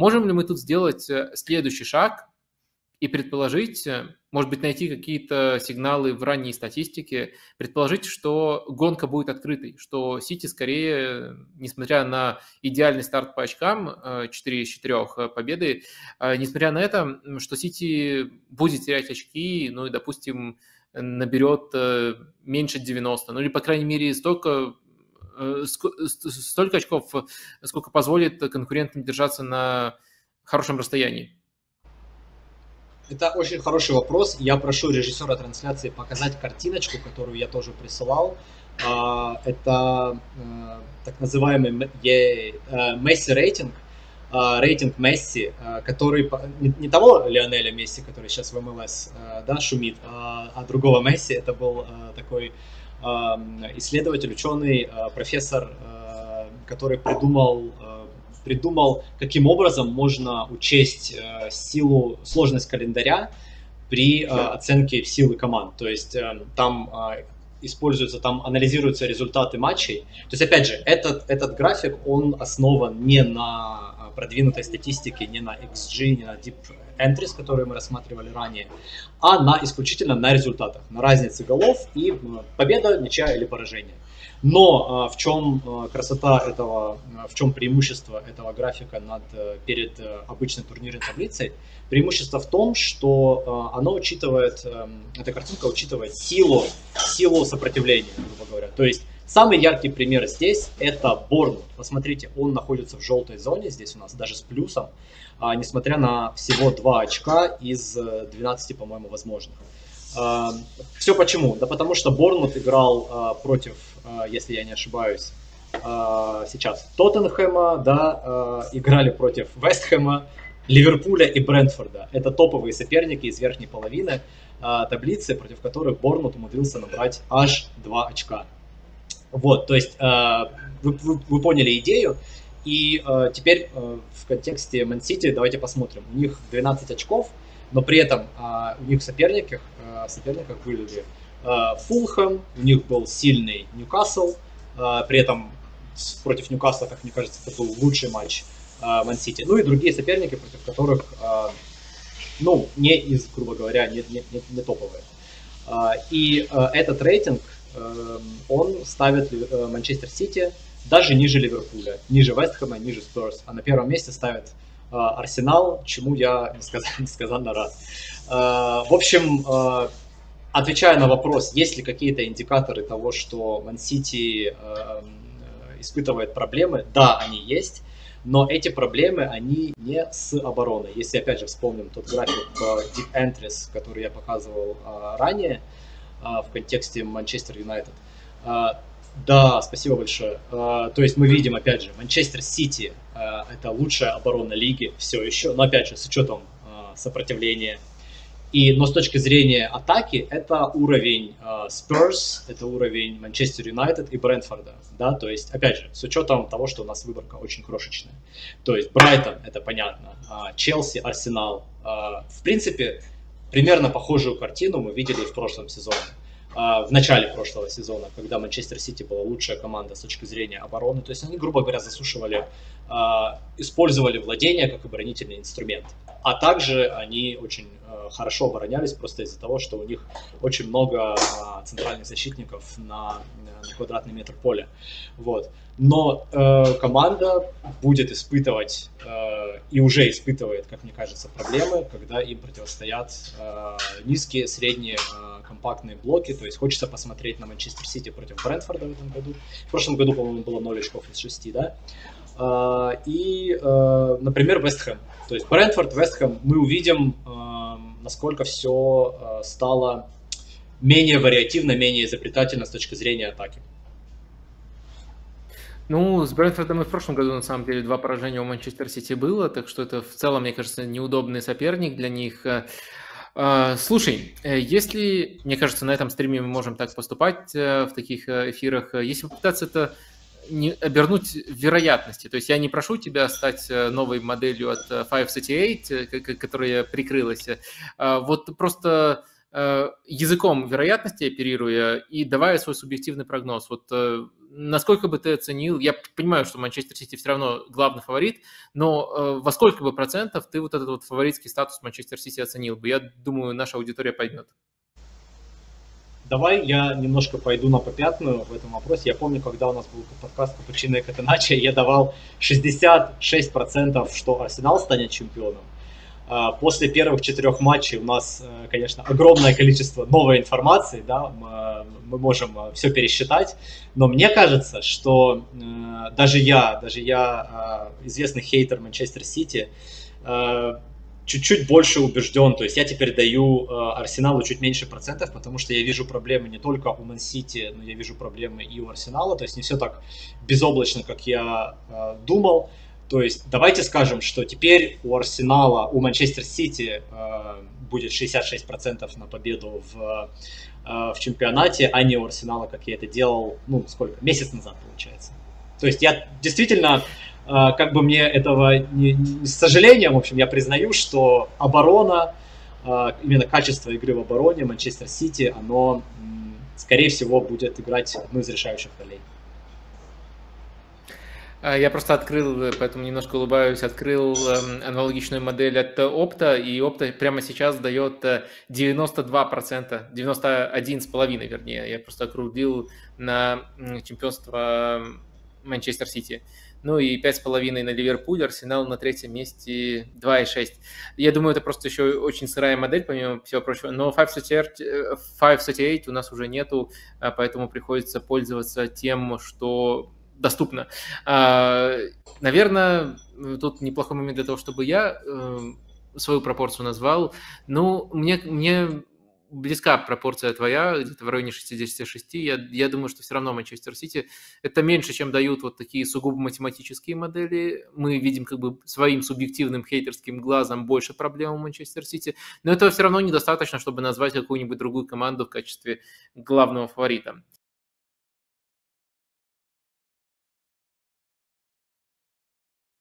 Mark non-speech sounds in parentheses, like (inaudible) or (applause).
Можем ли мы тут сделать следующий шаг и предположить, может быть, найти какие-то сигналы в ранней статистике, предположить, что гонка будет открытой, что Сити скорее, несмотря на идеальный старт по очкам, 4 из 4 победы, несмотря на это, что Сити будет терять очки, ну и, допустим, наберет э, меньше 90, ну или, по крайней мере, столько э, столько очков, сколько позволит конкурентам держаться на хорошем расстоянии. Это очень хороший вопрос. Я прошу режиссера трансляции показать картиночку, которую я тоже присылал. А, это э, так называемый Месси рейтинг, а, рейтинг Месси, а, который не того Лионеля Месси, который сейчас в МЛС да, шумит, а другого Месси. Это был такой исследователь, ученый, профессор, который придумал придумал, каким образом можно учесть э, силу, сложность календаря при э, оценке силы команд. То есть э, там э, используются, там анализируются результаты матчей. То есть, опять же, этот, этот график, он основан не на э, продвинутой статистике, не на XG, не на Deep Entries, которые мы рассматривали ранее, а на исключительно на результатах, на разнице голов и э, победа, ничья или поражение. Но а, в чем а, красота этого, в чем преимущество этого графика над, э, перед э, обычной турнирной таблицей? Преимущество в том, что оно учитывает, эм, эта картинка учитывает силу, силу сопротивления, грубо говоря. То есть самый яркий пример здесь это Борнут. Посмотрите, он находится в желтой зоне, здесь у нас даже с плюсом, несмотря на всего 2 очка из 12, э, по-моему, возможных. Все почему? Да потому что Борнмут играл против а, если я не ошибаюсь, а, сейчас Тоттенхэма, да, а, играли против Вестхэма, Ливерпуля и Брентфорда. Это топовые соперники из верхней половины таблицы, против которых Борнмут умудрился набрать аж 2 очка. Вот, то есть вы, вы, вы поняли идею. И э, теперь э, в контексте Ман Сити давайте посмотрим. У них 12 очков, но при этом э, у них в соперниках, э, соперниках были Э, Фулхэм, у них был сильный Ньюкасл, э, при этом против Ньюкасла, как мне кажется, это был лучший матч э, Ман-Сити. Ну и другие соперники, против которых, ну, не из, грубо говоря, не, не, не, не топовые. И этот рейтинг, он ставит Манчестер Сити даже ниже Ливерпуля, ниже Вестхэма, ниже Спurs, а на первом месте ставит Арсенал, чему я (laughs) несказанно, рад. В общем, отвечая на вопрос, есть ли какие-то индикаторы того, что Man City э, испытывает проблемы, да, они есть, но эти проблемы, они не с обороной. Если, опять же, вспомним тот график Deep Entries, который я показывал э, ранее э, в контексте Манчестер Юнайтед, э, да, спасибо большое. Uh, то есть мы видим, опять же, Манчестер Сити это лучшая оборона лиги все еще, но опять же, с учетом сопротивления и, но с точки зрения атаки, это уровень Spurs, это уровень Манчестер Юнайтед и Брентфорда. Да? То есть, опять же, с учетом того, что у нас выборка очень крошечная. То есть, Брайтон, это понятно, Челси, Арсенал. В принципе, примерно похожую картину мы видели в прошлом сезоне. А, в начале прошлого сезона, когда Манчестер Сити была лучшая команда с точки зрения обороны. То есть они, грубо говоря, засушивали, использовали владение как оборонительный инструмент. А также они очень а, хорошо оборонялись просто из-за того, что у них очень много центральных защитников на, на квадратный метр поля. Вот. Но э, команда будет испытывать э, и уже испытывает, как мне кажется, проблемы, когда им противостоят э, низкие, средние, э, компактные блоки. То есть хочется посмотреть на Манчестер Сити против Брентфорда в этом году. В прошлом году, по-моему, было 0 очков из 6, да? Э, и, э, например, Вестхэм. То есть Брентфорд, Вестхэм, мы увидим, э, насколько все стало менее вариативно, менее изобретательно с точки зрения атаки. Ну, с Брэнфордом и в прошлом году, на самом деле, два поражения у Манчестер Сити было, так что это в целом, мне кажется, неудобный соперник для них. А, слушай, э, если, мне кажется, на этом стриме мы можем так поступать э, в таких э, эфирах, если попытаться это не обернуть вероятности. То есть я не прошу тебя стать новой моделью от 538, которая прикрылась. А вот просто языком вероятности оперируя и давая свой субъективный прогноз. Вот насколько бы ты оценил, я понимаю, что Манчестер Сити все равно главный фаворит, но э, во сколько бы процентов ты вот этот вот фаворитский статус Манчестер Сити оценил бы? Я думаю, наша аудитория поймет. Давай я немножко пойду на попятную в этом вопросе. Я помню, когда у нас был подкаст «Капучино и Катеначе», я давал 66%, что Арсенал станет чемпионом. А, после первых четырех матчей у нас, э, конечно, огромное количество новой информации, да, мы можем э, все пересчитать, но мне кажется, что э, даже я, даже я, известный хейтер Манчестер Сити, чуть-чуть больше убежден. То есть я теперь даю э, Арсеналу чуть меньше процентов, потому что я вижу проблемы не только у Ман-Сити, но я вижу проблемы и у Арсенала. То есть не все так безоблачно, как я э, думал. То есть давайте скажем, что теперь у Арсенала, у Манчестер Сити э, будет 66% на победу в, в чемпионате, а не у Арсенала, как я это делал, ну, сколько, месяц назад, получается. То есть я действительно как бы мне этого не, не, с сожалением, в общем, я признаю, что оборона, а, именно качество игры в обороне Манчестер Сити, оно, скорее всего, будет играть одну из решающих ролей. А, я просто открыл, поэтому немножко улыбаюсь, открыл эм, аналогичную модель от Опта, и Опта прямо сейчас дает 92%, 91,5% вернее. Я просто округлил на чемпионство Манчестер Сити. Ну и 5,5 на Ливерпуль, Арсенал на третьем месте 2,6. Я думаю, это просто еще очень сырая модель, помимо всего прочего. Но 538 у нас уже нету, а поэтому приходится пользоваться тем, что доступно. А, наверное, тут неплохой момент для того, чтобы я э, свою пропорцию назвал. Ну, мне, мне близка пропорция твоя, где-то в районе 66. Я, я думаю, что все равно Манчестер Сити это меньше, чем дают вот такие сугубо математические модели. Мы видим как бы своим субъективным хейтерским глазом больше проблем у Манчестер Сити, но этого все равно недостаточно, чтобы назвать какую-нибудь другую команду в качестве главного фаворита.